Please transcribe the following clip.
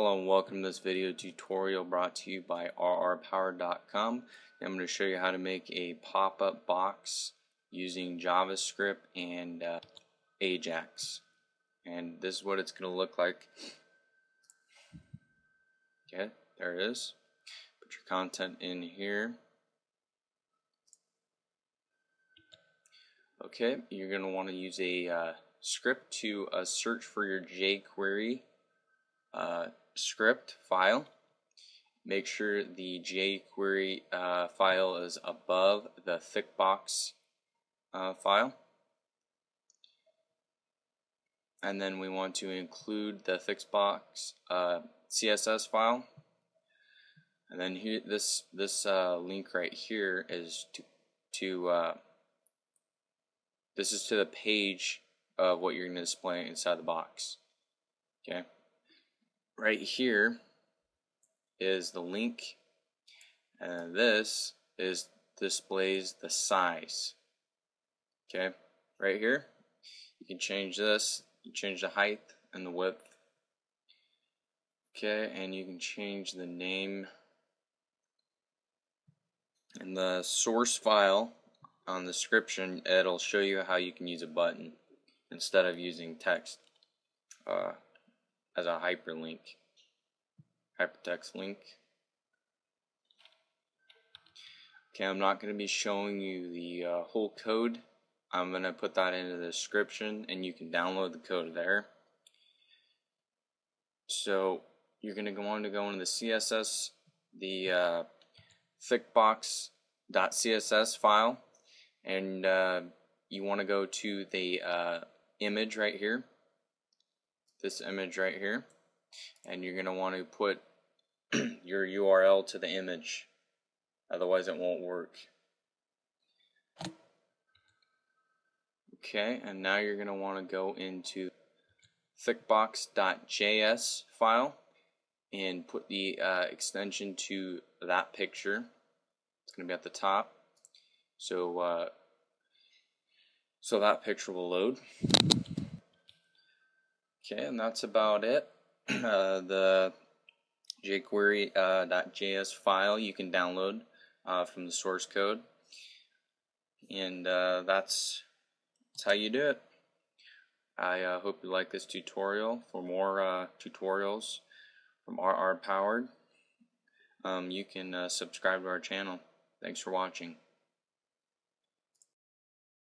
Hello and welcome to this video tutorial brought to you by rrpowered.com. I'm going to show you how to make a pop-up box using JavaScript and uh, Ajax. And this is what it's going to look like. Okay, there it is. Put your content in here. Okay, you're going to want to use a uh, script to uh, search for your jQuery uh, script file. Make sure the jQuery uh, file is above the thickbox uh, file. And then we want to include the thickbox uh, CSS file. And then here, this this uh, link right here is to to uh, this is to the page of what you're going to display inside the box. Okay right here is the link and this is displays the size. Okay right here you can change this you change the height and the width. Okay and you can change the name in the source file on the description. It'll show you how you can use a button instead of using text. Uh, as a hyperlink, hypertext link. Okay, I'm not going to be showing you the uh, whole code. I'm going to put that into the description and you can download the code there. So you're going to go on to go into the CSS, the uh, thickbox.css file, and uh, you want to go to the uh, image right here this image right here and you're going to want to put your URL to the image. Otherwise it won't work. Okay and now you're going to want to go into thickbox.js file and put the uh, extension to that picture. It's going to be at the top. So uh, so that picture will load Okay, and that's about it. Uh, the jQuery.js uh, file you can download uh, from the source code. And uh, that's, that's how you do it. I uh, hope you like this tutorial. For more uh, tutorials from RR Powered, um, you can subscribe to our channel. Thanks for watching.